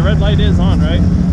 the red light is on, right?